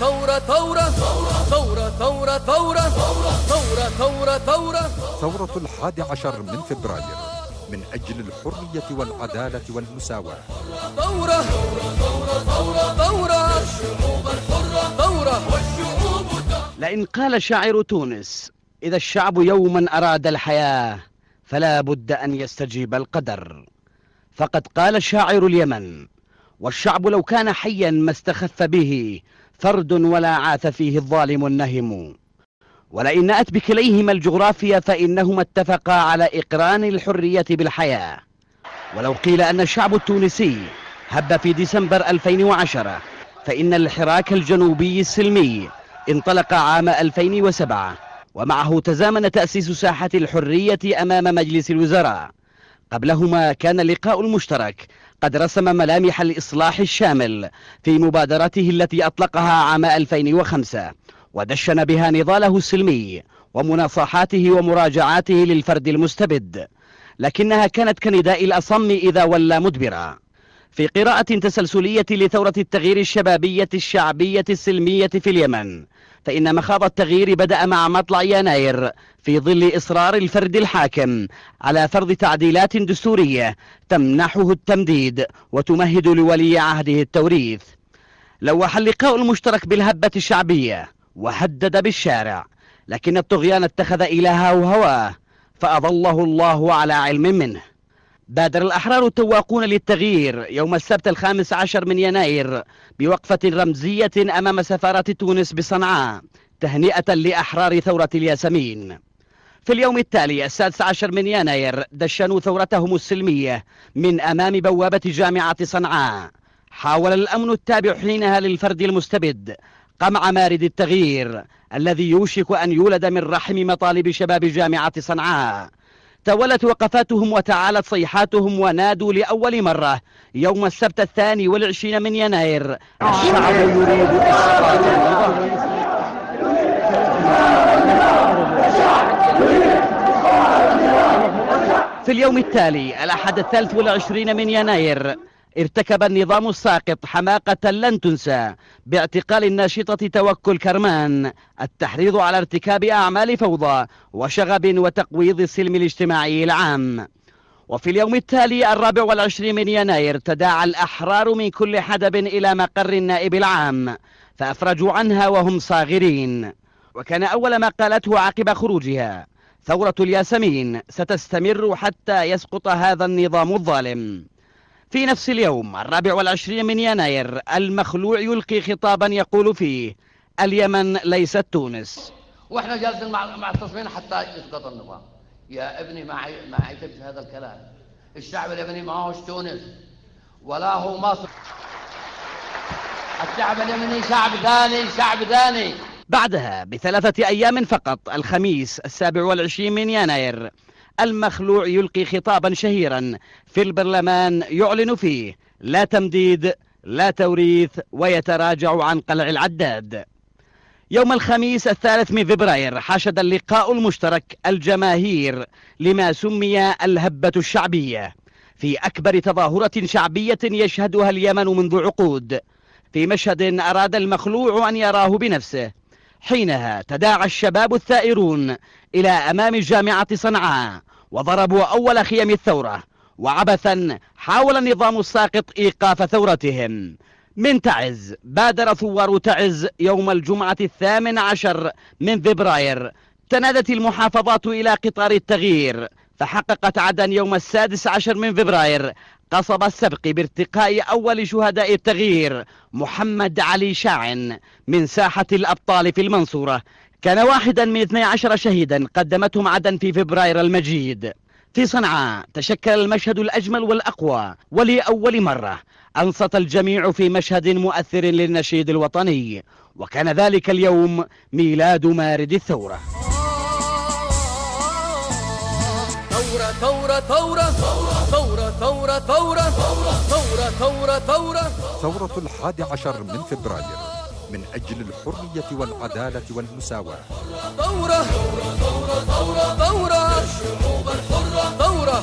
ثورة ثورة ثورة ثورة ثورة ثورة ثورة ثورة. ثورة الحادي عشر من فبراير من أجل الحرية والعدالة والمساواة. ثورة ثورة ثورة ثورة. الشعوب الحرة ثورة والشعوب لئن قال شاعر تونس إذا الشعب يوما أراد الحياة فلا بد أن يستجيب القدر. فقد قال شاعر اليمن والشعب لو كان حيا ما استخف به فرد ولا عاث فيه الظالم النهم. ولئن نأت بكليهما الجغرافيا فإنهما اتفقا على إقران الحرية بالحياة. ولو قيل أن الشعب التونسي هب في ديسمبر 2010 فإن الحراك الجنوبي السلمي انطلق عام 2007 ومعه تزامن تأسيس ساحة الحرية أمام مجلس الوزراء. قبلهما كان اللقاء المشترك قد رسم ملامح الإصلاح الشامل في مبادرته التي أطلقها عام 2005 ودشن بها نضاله السلمي ومناصحاته ومراجعاته للفرد المستبد لكنها كانت كنداء الأصم إذا ولى مدبرا. في قراءة تسلسلية لثورة التغيير الشبابية الشعبية السلمية في اليمن فإن مخاض التغيير بدأ مع مطلع يناير في ظل إصرار الفرد الحاكم على فرض تعديلات دستورية تمنحه التمديد وتمهد لولي عهده التوريث. لوح اللقاء المشترك بالهبة الشعبية وهدد بالشارع لكن الطغيان اتخذ إلهه هواه فأظله الله على علم منه. بادر الأحرار التواقون للتغيير يوم السبت الخامس عشر من يناير بوقفة رمزية أمام سفارة تونس بصنعاء تهنئة لأحرار ثورة الياسمين. في اليوم التالي السادس عشر من يناير دشنوا ثورتهم السلمية من أمام بوابة جامعة صنعاء. حاول الأمن التابع حينها للفرد المستبد قمع مارد التغيير الذي يوشك أن يولد من رحم مطالب شباب جامعة صنعاء. تولت وقفاتهم وتعالت صيحاتهم ونادوا لأول مرة. يوم السبت الثاني والعشرين من يناير. الشعب يريد إسقاط في اليوم التالي الأحد الثالث والعشرين من يناير ارتكب النظام الساقط حماقة لن تنسى باعتقال الناشطة توكل كرمان التحريض على ارتكاب أعمال فوضى وشغب وتقويض السلم الاجتماعي العام. وفي اليوم التالي الرابع والعشرين من يناير تداعى الأحرار من كل حدب إلى مقر النائب العام فأفرجوا عنها وهم صاغرين. وكان أول ما قالته عقب خروجها ثورة الياسمين ستستمر حتى يسقط هذا النظام الظالم. في نفس اليوم الرابع والعشرين من يناير المخلوع يلقي خطابا يقول فيه اليمن ليست تونس. وإحنا جالسين مع معتصمين حتى يسقط النظام. يا ابني ما عي... ما عيتبش هذا الكلام. الشعب اليمني ما هوش تونس ولا هو مصر. الشعب اليمني شعب ثاني شعب ثاني. بعدها بثلاثة أيام فقط الخميس السابع والعشرين من يناير المخلوع يلقي خطابا شهيرا في البرلمان يعلن فيه لا تمديد لا توريث ويتراجع عن قلع العداد. يوم الخميس الثالث من فبراير حشد اللقاء المشترك الجماهير لما سمي الهبة الشعبية في أكبر تظاهرة شعبية يشهدها اليمن منذ عقود. في مشهد أراد المخلوع أن يراه بنفسه حينها تداعى الشباب الثائرون إلى أمام جامعة صنعاء وضربوا أول خيم الثورة وعبثا حاول النظام الساقط إيقاف ثورتهم. من تعز بادر ثوار تعز يوم الجمعة الثامن عشر من فبراير. تنادت المحافظات إلى قطار التغيير فحققت عدن يوم السادس عشر من فبراير. قصب السبق بارتقاء أول شهداء التغيير محمد علي شاعن من ساحة الأبطال في المنصورة. كان واحدا من 12 شهيدا قدمتهم عدن في فبراير المجيد. في صنعاء تشكل المشهد الأجمل والأقوى ولأول مرة. أنصت الجميع في مشهد مؤثر للنشيد الوطني. وكان ذلك اليوم ميلاد مارد الثورة. ثورة ثورة ثورة ثورة ثورة ثورة ثورة ثورة ثورة ثورة الحادي عشر من فبراير من أجل الحرية والعدالة والمساواة. ثورة ثورة ثورة ثورة الشعوب الحرة ثورة